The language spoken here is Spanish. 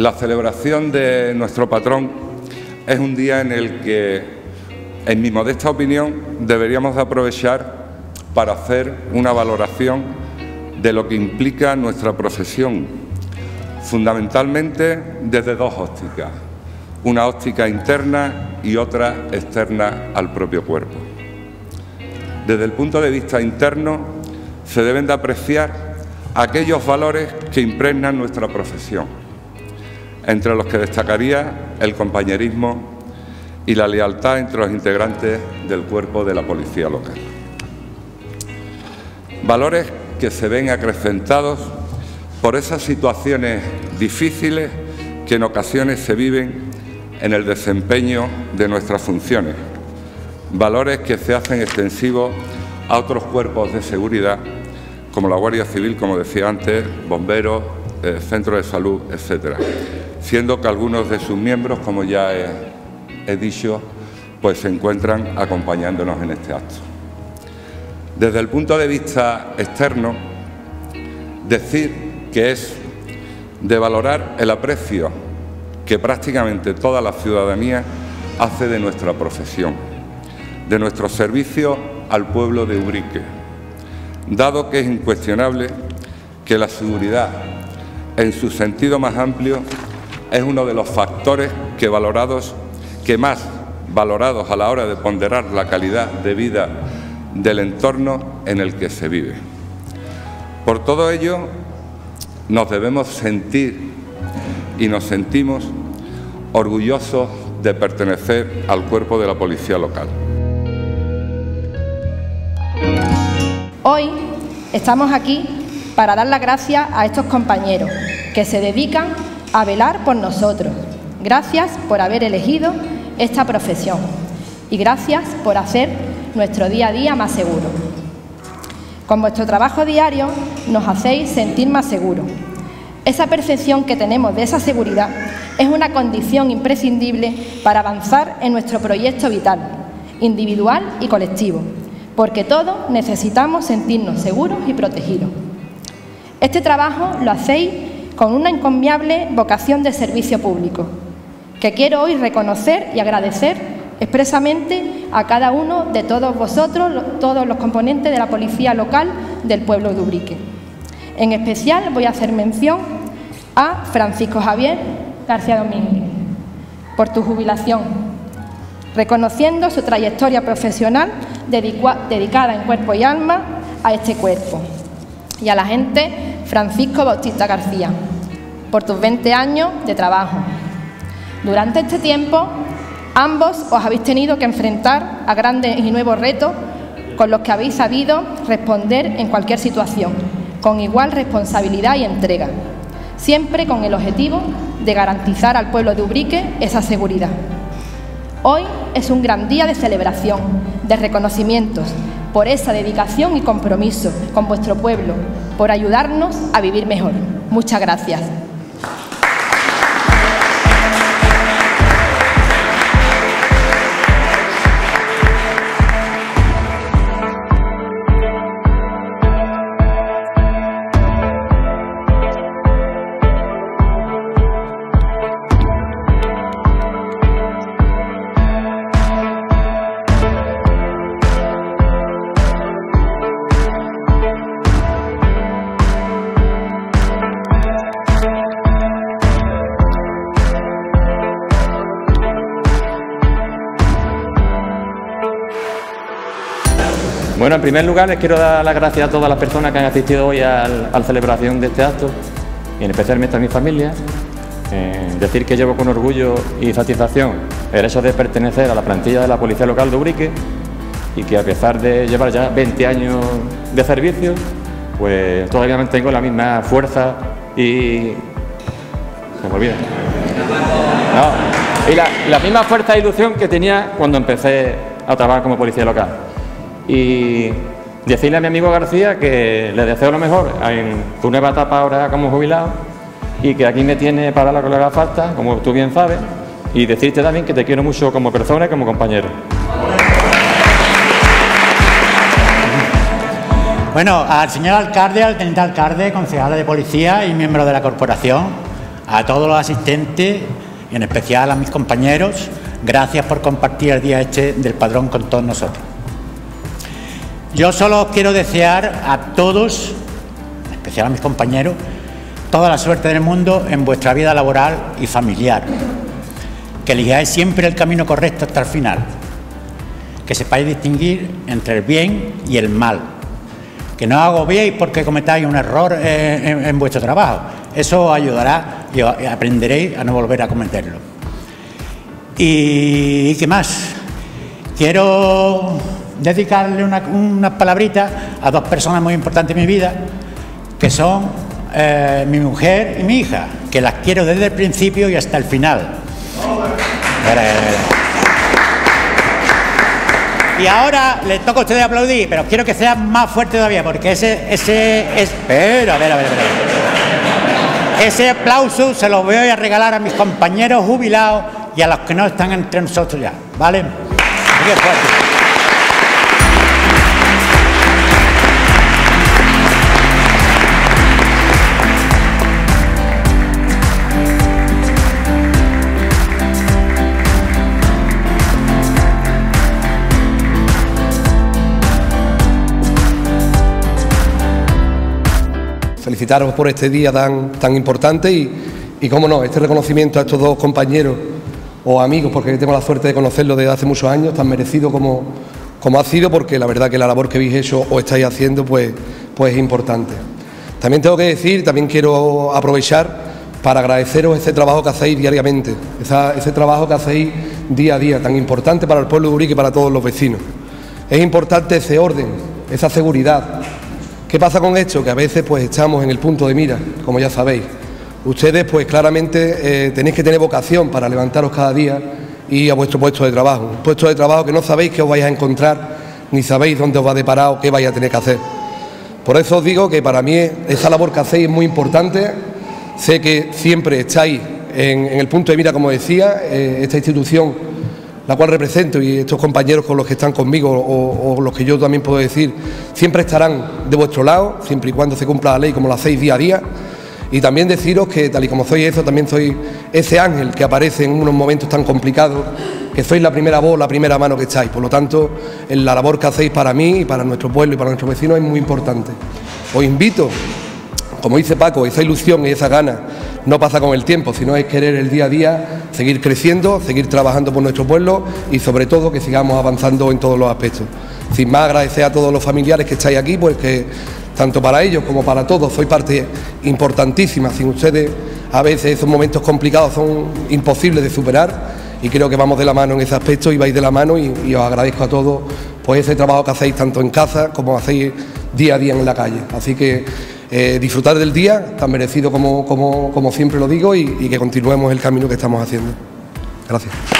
La celebración de nuestro patrón es un día en el que, en mi modesta opinión, deberíamos aprovechar para hacer una valoración de lo que implica nuestra profesión, fundamentalmente desde dos ópticas, una óptica interna y otra externa al propio cuerpo. Desde el punto de vista interno, se deben de apreciar aquellos valores que impregnan nuestra profesión, entre los que destacaría el compañerismo y la lealtad entre los integrantes del cuerpo de la policía local. Valores que se ven acrecentados por esas situaciones difíciles que en ocasiones se viven en el desempeño de nuestras funciones. Valores que se hacen extensivos a otros cuerpos de seguridad, como la Guardia Civil, como decía antes, bomberos, eh, centros de salud, etcétera. Siendo que algunos de sus miembros, como ya he, he dicho, pues se encuentran acompañándonos en este acto. Desde el punto de vista externo, decir que es de valorar el aprecio que prácticamente toda la ciudadanía hace de nuestra profesión, de nuestro servicio al pueblo de Ubrique, dado que es incuestionable que la seguridad, en su sentido más amplio, es uno de los factores que valorados, que más valorados a la hora de ponderar la calidad de vida del entorno en el que se vive. Por todo ello, nos debemos sentir y nos sentimos orgullosos de pertenecer al cuerpo de la policía local. Hoy estamos aquí para dar las gracias a estos compañeros que se dedican a velar por nosotros. Gracias por haber elegido esta profesión y gracias por hacer nuestro día a día más seguro. Con vuestro trabajo diario nos hacéis sentir más seguros. Esa percepción que tenemos de esa seguridad es una condición imprescindible para avanzar en nuestro proyecto vital, individual y colectivo, porque todos necesitamos sentirnos seguros y protegidos. Este trabajo lo hacéis con una encomiable vocación de servicio público, que quiero hoy reconocer y agradecer expresamente a cada uno de todos vosotros, todos los componentes de la policía local del pueblo de Ubrique. En especial voy a hacer mención a Francisco Javier García Domínguez por tu jubilación, reconociendo su trayectoria profesional dedicada en cuerpo y alma a este cuerpo. Y a la gente Francisco Bautista García por tus 20 años de trabajo. Durante este tiempo Ambos os habéis tenido que enfrentar a grandes y nuevos retos con los que habéis sabido responder en cualquier situación, con igual responsabilidad y entrega, siempre con el objetivo de garantizar al pueblo de Ubrique esa seguridad. Hoy es un gran día de celebración, de reconocimientos, por esa dedicación y compromiso con vuestro pueblo, por ayudarnos a vivir mejor. Muchas gracias. Bueno, en primer lugar les quiero dar las gracias a todas las personas que han asistido hoy a la celebración de este acto y en especialmente a mi familia. Eh, decir que llevo con orgullo y satisfacción el hecho de pertenecer a la plantilla de la Policía Local de Ubrique y que a pesar de llevar ya 20 años de servicio, pues todavía mantengo la misma fuerza y... se me olvida. y la, la misma fuerza e ilusión que tenía cuando empecé a trabajar como policía local y decirle a mi amigo García que le deseo lo mejor en tu nueva etapa ahora como jubilado y que aquí me tiene para lo que le haga falta, como tú bien sabes, y decirte también que te quiero mucho como persona y como compañero. Bueno, al señor alcalde, al teniente alcalde, concejal de policía y miembro de la corporación, a todos los asistentes y en especial a mis compañeros, gracias por compartir el día este del padrón con todos nosotros. Yo solo quiero desear a todos, en especial a mis compañeros, toda la suerte del mundo en vuestra vida laboral y familiar. Que elijáis siempre el camino correcto hasta el final. Que sepáis distinguir entre el bien y el mal. Que no agobiéis porque cometáis un error en, vuestro trabajo. Eso os ayudará y aprenderéis a no volver a cometerlo. ¿Y qué más? Quiero dedicarle unas una palabritas a dos personas muy importantes en mi vida, que son eh, mi mujer y mi hija, que las quiero desde el principio y hasta el final. Y ahora le toca a ustedes aplaudir, pero quiero que sea más fuerte todavía, porque ese, ese, es, a ver, a ver. Ese aplauso se lo voy a regalar a mis compañeros jubilados y a los que no están entre nosotros ya, ¿vale? Felicitaros por este día tan, tan importante y, y, cómo no, este reconocimiento a estos dos compañeros o amigos, porque tengo la suerte de conocerlos desde hace muchos años, tan merecido como, como ha sido, porque la verdad que la labor que habéis hecho o estáis haciendo pues, pues es importante. También tengo que decir, también quiero aprovechar para agradeceros ese trabajo que hacéis diariamente, ese trabajo que hacéis día a día, tan importante para el pueblo de Urique y para todos los vecinos. Es importante ese orden, esa seguridad, ¿Qué pasa con esto? Que a veces pues estamos en el punto de mira, como ya sabéis. Ustedes pues claramente eh, tenéis que tener vocación para levantaros cada día y a vuestro puesto de trabajo. Un puesto de trabajo que no sabéis qué os vais a encontrar, ni sabéis dónde os va a deparar o qué vais a tener que hacer. Por eso os digo que para mí esa labor que hacéis es muy importante. Sé que siempre estáis en, el punto de mira, como decía, eh, esta institución la cual represento y estos compañeros con los que están conmigo o, los que yo también puedo decir, siempre estarán de vuestro lado, siempre y cuando se cumpla la ley como lo hacéis día a día. Y también deciros que tal y como soy eso, también soy ese ángel que aparece en unos momentos tan complicados, que sois la primera voz, la primera mano que echáis. Por lo tanto, la labor que hacéis para mí y para nuestro pueblo y para nuestros vecinos es muy importante. Os invito, como dice Paco, esa ilusión y esa gana no pasa con el tiempo, sino es querer el día a día seguir creciendo, seguir trabajando por nuestro pueblo y sobre todo que sigamos avanzando en todos los aspectos. Sin más agradecer a todos los familiares que estáis aquí, pues que tanto para ellos como para todos sois parte importantísima. Sin ustedes a veces esos momentos complicados son imposibles de superar y creo que vamos de la mano en ese aspecto y vais de la mano y, y os agradezco a todos pues ese trabajo que hacéis tanto en casa como hacéis día a día en la calle. Así que eh, disfrutar del día, tan merecido como, como, como siempre lo digo, y, y que continuemos el camino que estamos haciendo. Gracias.